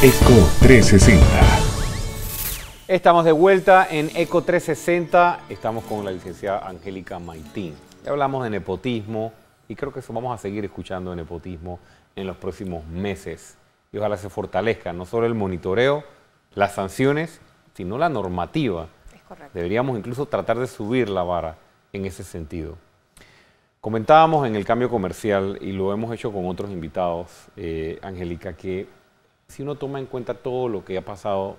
Eco 360. Estamos de vuelta en Eco 360. Estamos con la licenciada Angélica Maitín. Ya hablamos de nepotismo y creo que eso vamos a seguir escuchando de nepotismo en los próximos meses. Y ojalá se fortalezca no solo el monitoreo, las sanciones, sino la normativa. Es correcto. Deberíamos incluso tratar de subir la vara en ese sentido. Comentábamos en el cambio comercial y lo hemos hecho con otros invitados, eh, Angélica, que si uno toma en cuenta todo lo que ha pasado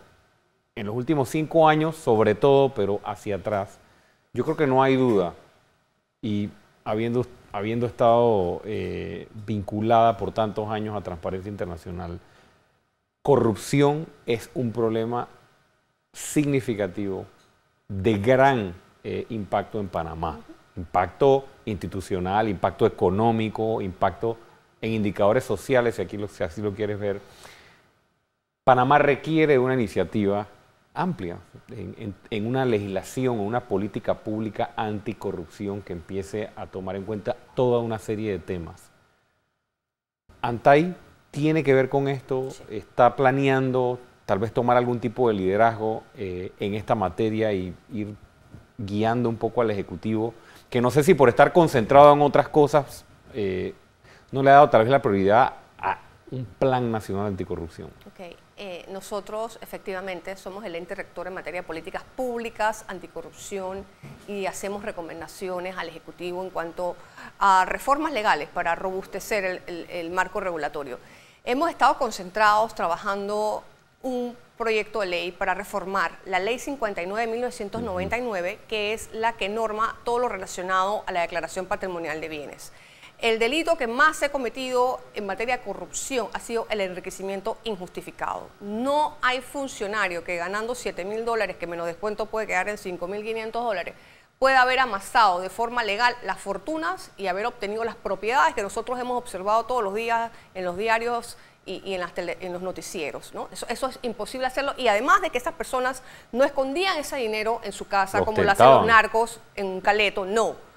en los últimos cinco años, sobre todo, pero hacia atrás, yo creo que no hay duda, y habiendo, habiendo estado eh, vinculada por tantos años a Transparencia Internacional, corrupción es un problema significativo de gran eh, impacto en Panamá. Impacto institucional, impacto económico, impacto en indicadores sociales, si, aquí lo, si así lo quieres ver. Panamá requiere una iniciativa amplia en, en- en una legislación, una política pública anticorrupción que empiece a tomar en cuenta toda una serie de temas. Antay tiene que ver con esto, está planeando tal vez tomar algún tipo de liderazgo eh, en esta materia y ir guiando un poco al Ejecutivo, que no sé si por estar concentrado en otras cosas eh, no le ha dado tal vez la prioridad a un plan nacional anticorrupción. Nosotros efectivamente somos el ente rector en materia de políticas públicas, anticorrupción y hacemos recomendaciones al Ejecutivo en cuanto a reformas legales para robustecer el, el- el marco regulatorio. Hemos estado concentrados trabajando un proyecto de ley para reformar la ley 59 de 1999, que es la que norma todo lo relacionado a la declaración patrimonial de bienes. El delito que más se ha cometido en materia de corrupción ha sido el enriquecimiento injustificado. No hay funcionario que ganando 7 mil dólares, que menos descuento puede quedar en 5 mil 500 dólares, pueda haber amasado de forma legal las fortunas y haber obtenido las propiedades que nosotros hemos observado todos los días en los diarios y, y en, las tele- en los noticieros. ¿no? Eso, eso es imposible hacerlo. Y además de que esas personas no escondían ese dinero en su casa, como lo hacen los narcos en un caleto, no.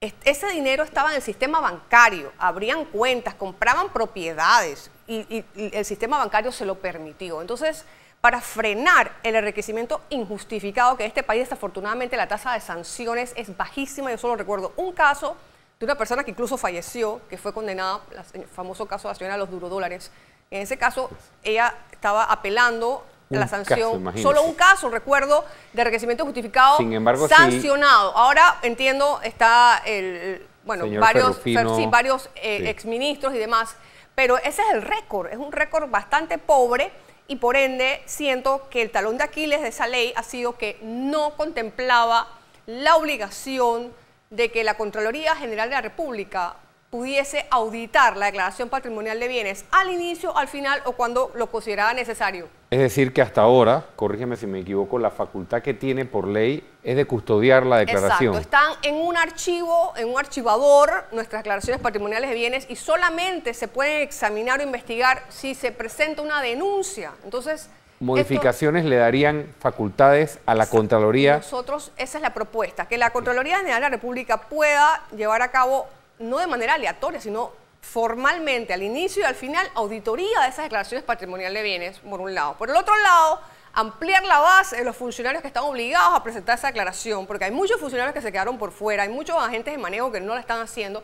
Ese dinero estaba en el sistema bancario, abrían cuentas, compraban propiedades y, el sistema bancario se lo permitió. Entonces, para frenar el enriquecimiento injustificado, que en este país desafortunadamente la tasa de sanciones es bajísima, yo solo recuerdo un caso de una persona que incluso falleció, que fue condenada, el famoso caso de la señora de los durodólares. En ese caso, ella estaba apelando la sanción, solo un caso, recuerdo, de enriquecimiento justificado Sin embargo, sí- sancionado. Ahora entiendo, está el, bueno, Señor varios, Ferrufino, sí, varios eh, sí. exministros y demás, pero ese es el récord, es un récord bastante pobre y por ende siento que el talón de Aquiles de esa ley ha sido que no contemplaba la obligación de que la Contraloría General de la República pudiese auditar la declaración patrimonial de bienes al inicio, al final o cuando lo consideraba necesario. Es decir, que hasta ahora, corrígeme si me equivoco, la facultad que tiene por ley es de custodiar la declaración. Exacto, están en un archivo, en un archivador, nuestras declaraciones patrimoniales de bienes y solamente se pueden examinar o investigar si se presenta una denuncia. Entonces, esto- Modificaciones le darían facultades a la Contraloría. nosotros, esa es la propuesta, que la Contraloría General de la República pueda llevar a cabo, no de manera aleatoria, sino formalmente, al inicio y al final, auditoría de esas declaraciones patrimoniales de bienes, por un lado. Por el otro lado, ampliar la base de los funcionarios que están obligados a presentar esa declaración, porque hay muchos funcionarios que se quedaron por fuera, hay muchos agentes de manejo que no la están haciendo.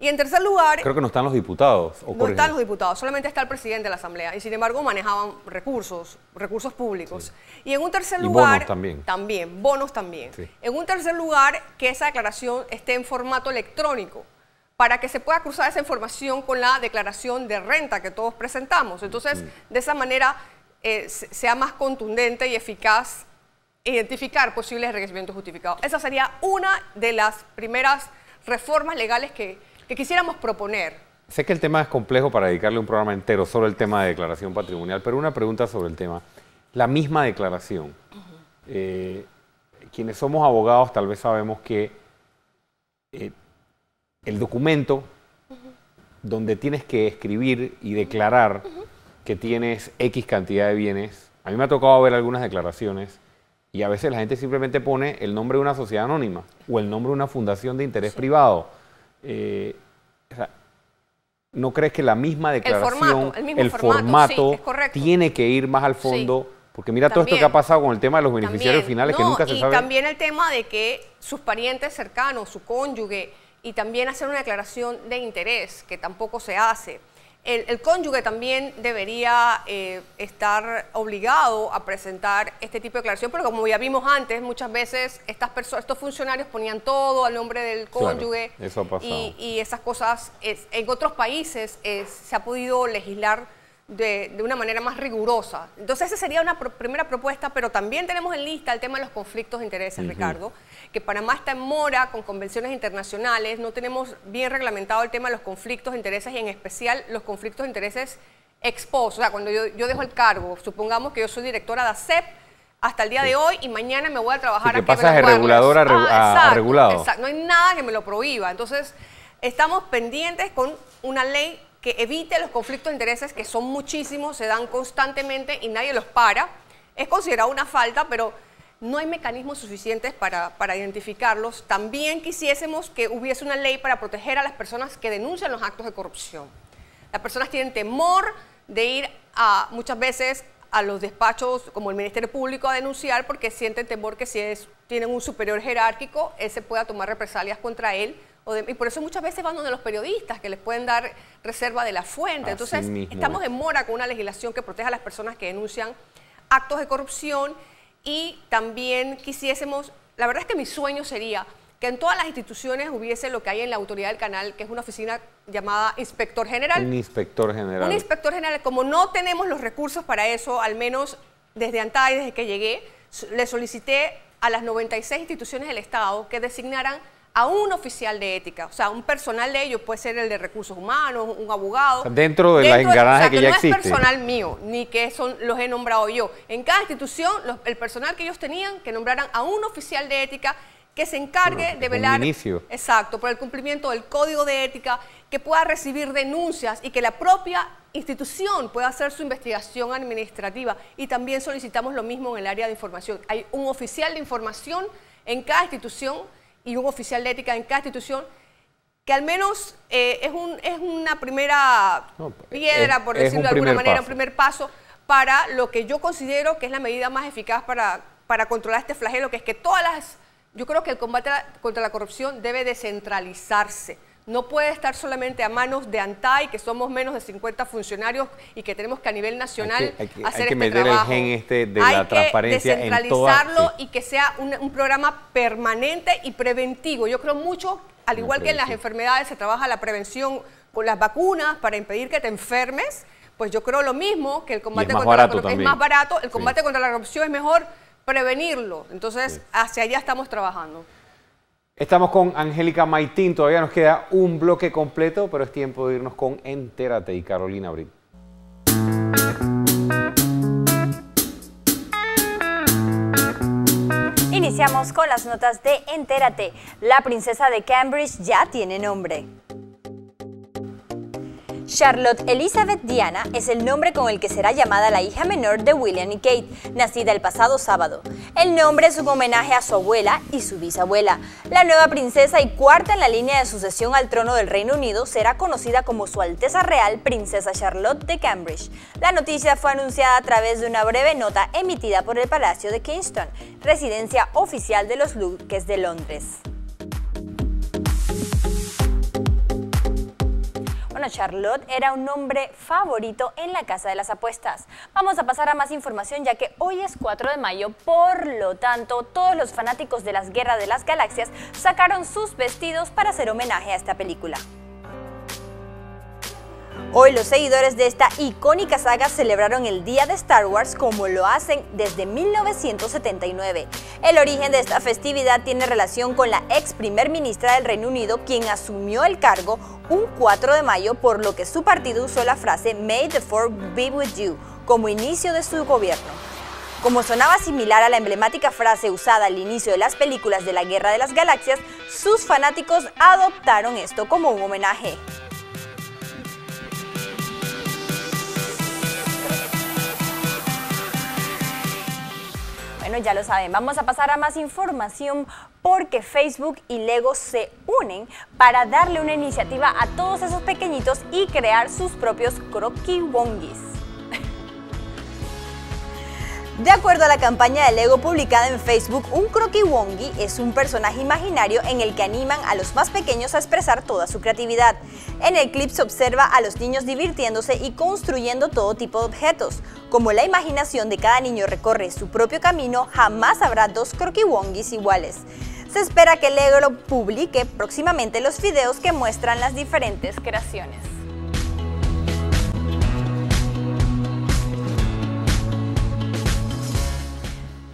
Y en tercer lugar, Creo que no están los diputados. o no están los diputados, solamente está el presidente de la Asamblea y sin embargo manejaban recursos, recursos públicos. Y en un tercer Y lugar, bonos también. también, bonos también. Sí. En un tercer lugar, que esa declaración esté en formato electrónico para que se pueda cruzar esa información con la declaración de renta que todos presentamos. Entonces, de esa manera eh, se- sea más contundente y eficaz identificar posibles enriquecimientos justificados. Esa sería una de las primeras reformas legales que, que quisiéramos proponer. Sé que el tema es complejo para dedicarle un programa entero solo el tema de declaración patrimonial, pero una pregunta sobre el tema. La misma declaración. Eh, quienes somos abogados tal vez sabemos que eh, el documento donde tienes que escribir y declarar que tienes X cantidad de bienes, a mí me ha tocado ver algunas declaraciones y a veces la gente simplemente pone el nombre de una sociedad anónima o el nombre de una fundación de interés privado. Eh, o sea, ¿no crees que la misma declaración, el formato, tiene que ir más al fondo? Porque mira todo esto que ha pasado con el tema de los beneficiarios finales que nunca se sabe. Y también el tema de que sus parientes cercanos, su cónyuge, y también hacer una declaración de interés, que tampoco se hace. El, cónyuge también debería eh, estar obligado a presentar este tipo de declaración, pero como ya vimos antes, muchas veces estas personas, estos funcionarios ponían todo al nombre del cónyuge. eso ha y, esas cosas, en otros países se ha podido legislar de, una manera más rigurosa. Entonces, esa sería una primera propuesta, pero también tenemos en lista el tema de los conflictos de intereses, Ricardo, que Panamá está en mora con convenciones internacionales, no tenemos bien reglamentado el tema de los conflictos de intereses y en especial los conflictos de intereses expuestos. O sea, cuando yo, dejo el cargo, supongamos que yo soy directora de ACEP, hasta el día de hoy y mañana me voy a trabajar sí, que pasas de regulador a, ah, regulado. Exacto, no hay nada que me lo prohíba. Entonces, estamos pendientes con una ley que evite los conflictos de intereses, que son muchísimos, se dan constantemente y nadie los para. Es considerado una falta, pero no hay mecanismos suficientes para, para, identificarlos. También quisiésemos que hubiese una ley para proteger a las personas que denuncian los actos de corrupción. Las personas tienen temor de ir a, muchas veces a los despachos como el Ministerio Público a denunciar porque sienten temor que si es, tienen un superior jerárquico, ese pueda tomar represalias contra él y por eso muchas veces van donde los periodistas que les pueden dar reserva de la fuente. Entonces, estamos en mora con una legislación que proteja a las personas que denuncian actos de corrupción y también quisiésemos, la verdad es que mi sueño sería que en todas las instituciones hubiese lo que hay en la autoridad del canal, que es una oficina llamada inspector general. Un inspector general. Un inspector general. Como no tenemos los recursos para eso, al menos desde antes, desde que llegué, le solicité a las 96 instituciones del Estado que designaran a un oficial de ética, o sea, un personal de ellos puede ser el de recursos humanos, un abogado. dentro de la engranaje que, ya existe. No es personal mío, ni que son los he nombrado yo. En cada institución, el personal que ellos tenían, que nombraran a un oficial de ética que se encargue de velar exacto por el cumplimiento del código de ética, que pueda recibir denuncias y que la propia institución pueda hacer su investigación administrativa. Y también solicitamos lo mismo en el área de información. Hay un oficial de información en cada institución y un oficial de ética en cada institución, que al menos eh, es, un, es una primera piedra, por decirlo de alguna manera, un primer paso para lo que yo considero que es la medida más eficaz para, para controlar este flagelo, que es que todas las... Yo creo que el combate contra la corrupción debe descentralizarse no puede estar solamente a manos de ANTAI, que somos menos de 50 funcionarios y que tenemos que a nivel nacional hay que, hacer hay que este meter el gen este de la transparencia que descentralizarlo y que sea un, programa permanente y preventivo. Yo creo mucho, al igual que en las enfermedades se trabaja la prevención con las vacunas para impedir que te enfermes, pues yo creo lo mismo que el combate contra la corrupción es más barato, el combate contra la corrupción es mejor prevenirlo. Entonces, hacia allá estamos trabajando. Estamos con Angélica Maitín, todavía nos queda un bloque completo, pero es tiempo de irnos con Entérate y Carolina Brit. Iniciamos con las notas de Entérate. La princesa de Cambridge ya tiene nombre. Charlotte Elizabeth Diana es el nombre con el que será llamada la hija menor de William y Kate, nacida el pasado sábado. El nombre es un homenaje a su abuela y su bisabuela. La nueva princesa y cuarta en la línea de sucesión al trono del Reino Unido será conocida como Su Alteza Real Princesa Charlotte de Cambridge. La noticia fue anunciada a través de una breve nota emitida por el Palacio de Kingston, residencia oficial de los Duques de Londres. Charlotte era un nombre favorito en la casa de las apuestas. Vamos a pasar a más información ya que hoy es 4 de mayo, por lo tanto todos los fanáticos de las Guerras de las Galaxias sacaron sus vestidos para hacer homenaje a esta película. Hoy los seguidores de esta icónica saga celebraron el Día de Star Wars como lo hacen desde 1979. El origen de esta festividad tiene relación con la ex primer ministra del Reino Unido, quien asumió el cargo un 4 de mayo, por lo que su partido usó la frase May the Fourth be with you como inicio de su gobierno. Como sonaba similar a la emblemática frase usada al inicio de las películas de la Guerra de las Galaxias, sus fanáticos adoptaron esto como un homenaje. Bueno, ya lo saben, vamos a pasar a más información porque Facebook y Lego se unen para darle una iniciativa a todos esos pequeñitos y crear sus propios croquis-wongis. De acuerdo a la campaña de Lego publicada en Facebook, un Croquis-Wongi es un personaje imaginario en el que animan a los más pequeños a expresar toda su creatividad. En el clip se observa a los niños divirtiéndose y construyendo todo tipo de objetos. Como la imaginación de cada niño recorre su propio camino, jamás habrá dos Croquis-Wongis iguales. Se espera que Lego publique próximamente los videos que muestran las diferentes creaciones.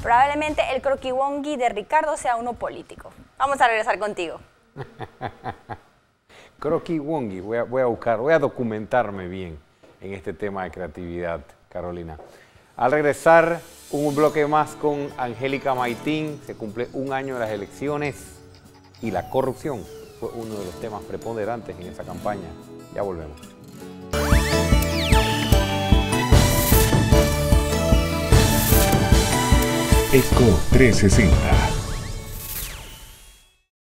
Probablemente el croquiwongi de Ricardo sea uno político. Vamos a regresar contigo. croquiwongi, voy a, voy a buscar, voy a documentarme bien en este tema de creatividad, Carolina. Al regresar, un bloque más con Angélica Maitín. Se cumple un año de las elecciones y la corrupción fue uno de los temas preponderantes en esa campaña. Ya volvemos. ECO 360